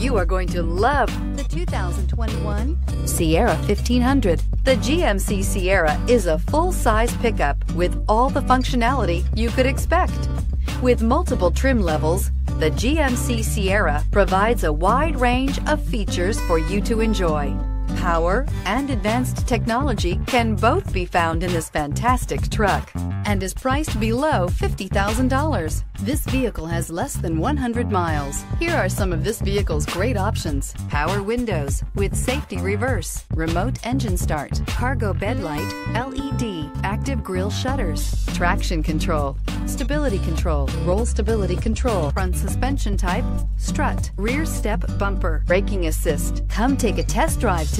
You are going to love the 2021 Sierra 1500. The GMC Sierra is a full-size pickup with all the functionality you could expect. With multiple trim levels, the GMC Sierra provides a wide range of features for you to enjoy. Power and advanced technology can both be found in this fantastic truck and is priced below $50,000. This vehicle has less than 100 miles. Here are some of this vehicle's great options. Power windows with safety reverse, remote engine start, cargo bed light, LED, active grille shutters, traction control, stability control, roll stability control, front suspension type, strut, rear step bumper, braking assist. Come take a test drive today.